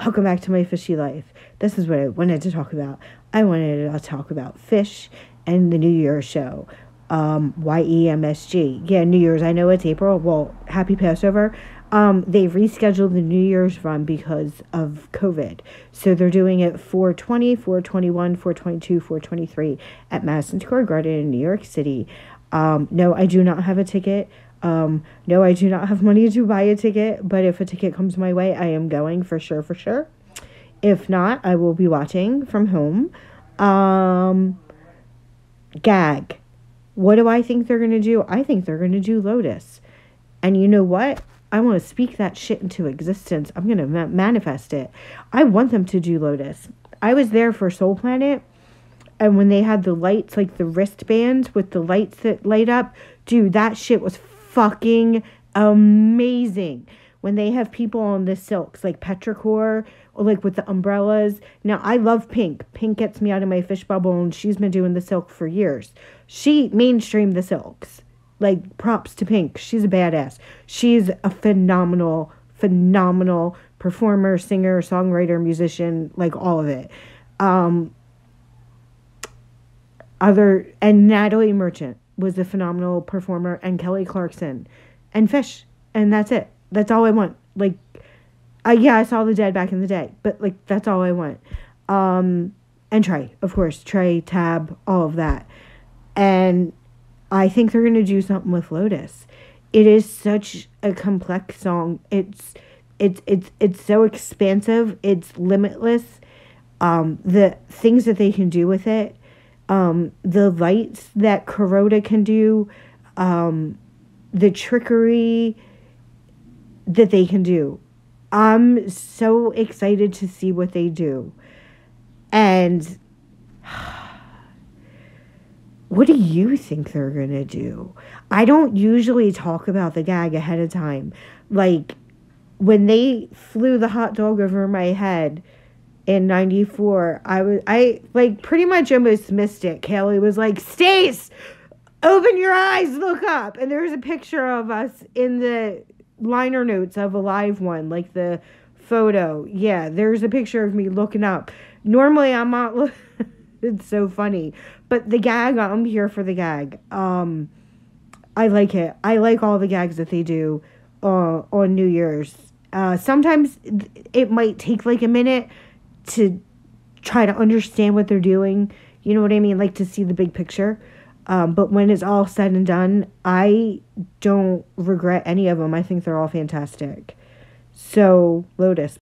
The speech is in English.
welcome back to my phishy life. This is what I wanted to talk about. I wanted to talk about Phish and the New Year's show. Um, YEMSG. Yeah, New Year's. I know it's April. Well, happy Passover. Um, they rescheduled the New Year's run because of COVID. So they're doing it 420, 421, 422, 423 at Madison Square Garden in New York City. Um, no, I do not have a ticket. Um, no, I do not have money to buy a ticket, but if a ticket comes my way, I am going for sure, for sure. If not, I will be watching from home. Um, gag. What do I think they're going to do? I think they're going to do Lotus. And you know what? I want to speak that shit into existence. I'm going to ma- manifest it. I want them to do Lotus. I was there for Soul Planet. And when they had the lights, like the wristbands with the lights that light up, dude, that shit was fucking amazing. When they have people on the silks, like Petrichor, or like with the umbrellas. Now, I love Pink. Pink gets me out of my Phish bubble, and she's been doing the silk for years. She mainstreamed the silks. Like, props to Pink. She's a badass. She's a phenomenal, phenomenal performer, singer, songwriter, musician, like all of it. Um, other and Natalie Merchant was a phenomenal performer, and Kelly Clarkson, and Phish, and that's it. That's all I want. Like, uh, yeah, I saw the dead back in the day, but like that's all I want. Um, and Trey, of course, Trey, Tab, all of that, and I think they're gonna do something with Lotus. It is such a complex song. It's it's it's it's so expansive. It's limitless. Um, the things that they can do with it um, the lights that Kuroda can do, um, the trickery that they can do. I'm so excited to see what they do. And what do you think they're going to do? I don't usually talk about the gag ahead of time. Like when they flew the hot dog over my head, in 94 i was i like pretty much almost missed it. Kaylee was like stace open your eyes look up. And there's a picture of us in the liner notes of a live one like the photo. Yeah there's a picture of me looking up. Normally i'm not it's so funny but the gag i'm here for the gag. Um i like it. I like all the gags that they do uh, on new year's. Uh, sometimes it might take like a minute to try to understand what they're doing. You know what I mean? Like to see the big picture. Um, but when it's all said and done, I don't regret any of them. I think they're all fantastic. So, Lotus,